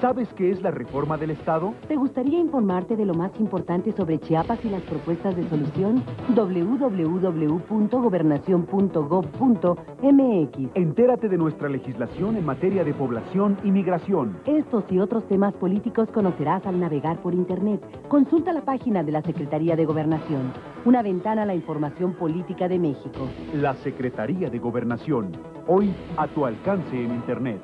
¿Sabes qué es la reforma del Estado? ¿Te gustaría informarte de lo más importante sobre Chiapas y las propuestas de solución? www.gobernación.gov.mx Entérate de nuestra legislación en materia de población y migración. Estos y otros temas políticos conocerás al navegar por Internet. Consulta la página de la Secretaría de Gobernación, una ventana a la información política de México. La Secretaría de Gobernación. Hoy a tu alcance en Internet.